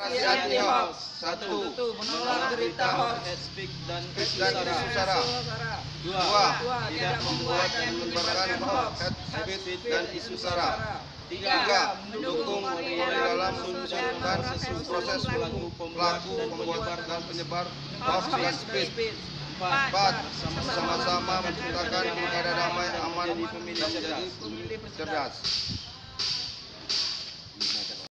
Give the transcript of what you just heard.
Anti iya, iya. hoax. Satu. Menolak berita hoax. speak dan isu sara. Dua, Dua. tidak membuat dan menyebarkan hoax, head dan isu sara. Tiga, iya, mendukung Mendukung dalam menyusun proses pelaku pelaku pembuat penyebar dan penyebar Hoax. Dan speech. Empat, sama-sama menciptakan negara damai, aman, di pemilih dan menjadi pemilih cerdas.